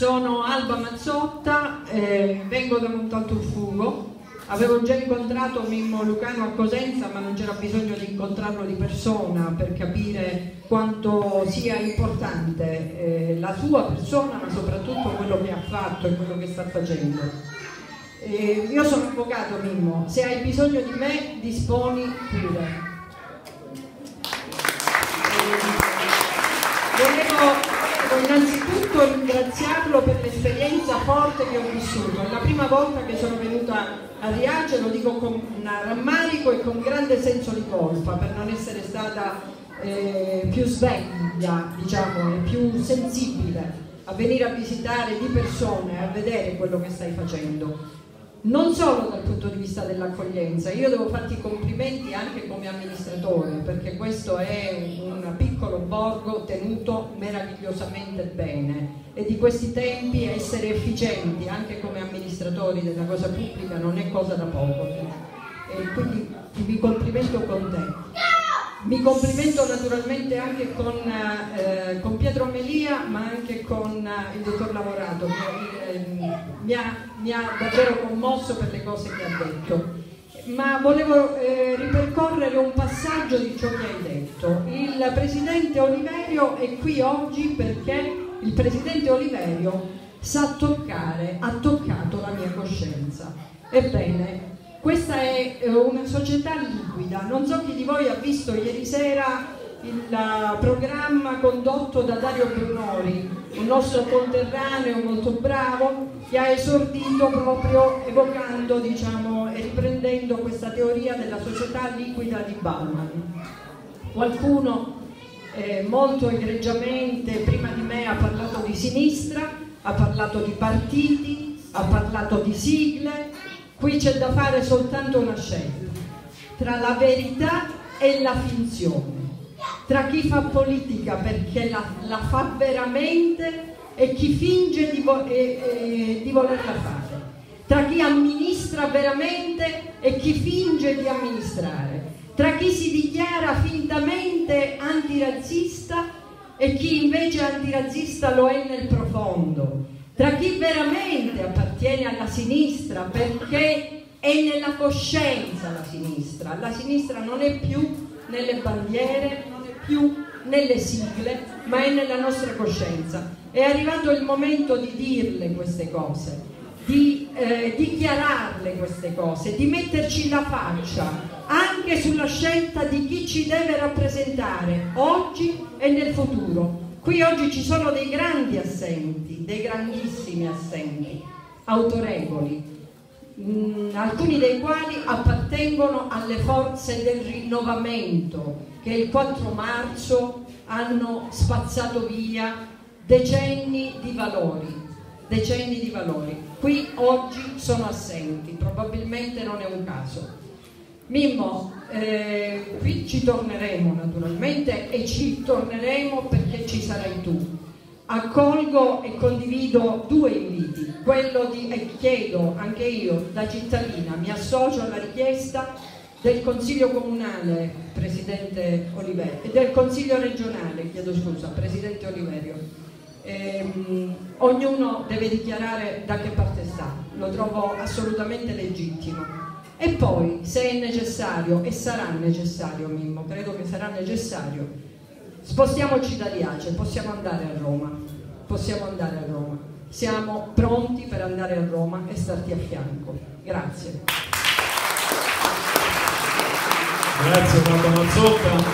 Sono Alba Mazzotta, eh, vengo da Montalturfugo, avevo già incontrato Mimmo Lucano a Cosenza ma non c'era bisogno di incontrarlo di persona per capire quanto sia importante eh, la sua persona ma soprattutto quello che ha fatto e quello che sta facendo. Eh, io sono avvocato Mimmo, se hai bisogno di me disponi pure. Volevo innanzitutto ringraziarlo per l'esperienza forte che ho vissuto. È la prima volta che sono venuta a Riace, lo dico con rammarico e con grande senso di colpa per non essere stata eh, più sveglia, diciamo, e più sensibile a venire a visitare di persona e a vedere quello che stai facendo non solo dal punto di vista dell'accoglienza, io devo farti complimenti anche come amministratore perché questo è un piccolo borgo tenuto meravigliosamente bene e di questi tempi essere efficienti anche come amministratori della cosa pubblica non è cosa da poco e quindi mi complimento con te. Mi complimento naturalmente anche con, eh, con Pietro Melia ma anche con eh, il dottor Lavorato che eh, mi, ha, mi, ha, davvero commosso per le cose che ha detto. Ma volevo eh, ripercorrere un passaggio di ciò che hai detto. Il presidente Oliverio è qui oggi perché il presidente Oliverio sa toccare, ha toccato la mia coscienza. Ebbene, questa è eh, una società liquida, non so chi di voi ha visto ieri sera il programma condotto da Dario Brunori, un nostro conterraneo molto bravo, che ha esordito proprio evocando diciamo, e riprendendo questa teoria della società liquida di Bauman. Qualcuno eh, molto egregiamente prima di me ha parlato di sinistra, ha parlato di partiti, ha parlato di sigle, Qui c'è da fare soltanto una scelta tra la verità e la finzione, tra chi fa politica perché la, la fa veramente e chi finge di, vo e, di volerla fare, tra chi amministra veramente e chi finge di amministrare, tra chi si dichiara fintamente antirazzista e chi invece antirazzista lo è nel profondo, tra chi veramente appartiene alla sinistra perché è nella coscienza la sinistra, la sinistra non è più nelle bandiere, non è più nelle sigle, ma è nella nostra coscienza. È arrivato il momento di dirle queste cose, di eh, dichiararle queste cose, di metterci la faccia anche sulla scelta di chi ci deve rappresentare oggi e nel futuro. Qui oggi ci sono dei grandi assenti, dei grandissimi assenti, autorevoli, mh, mm, alcuni dei quali appartengono alle forze del rinnovamento che il 4 marzo hanno spazzato via decenni di valori, decenni di valori. Qui oggi sono assenti, probabilmente non è un caso. Mimmo, eh, qui ci torneremo naturalmente e ci torneremo perché ci sarai tu. Accolgo e condivido due inviti, quello di, e chiedo anche io da cittadina, mi associo alla richiesta del Consiglio Comunale, Presidente Oliverio, e del Consiglio Regionale, chiedo scusa, Presidente Oliverio. Ehm, ognuno deve dichiarare da che parte sta, lo trovo assolutamente legittimo e poi, se è necessario, e sarà necessario Mimmo, credo che sarà necessario, spostiamoci da Riace, possiamo andare a Roma, possiamo andare a Roma. Siamo pronti per andare a Roma e starti a fianco. Grazie. Grazie Marco Mazzotta.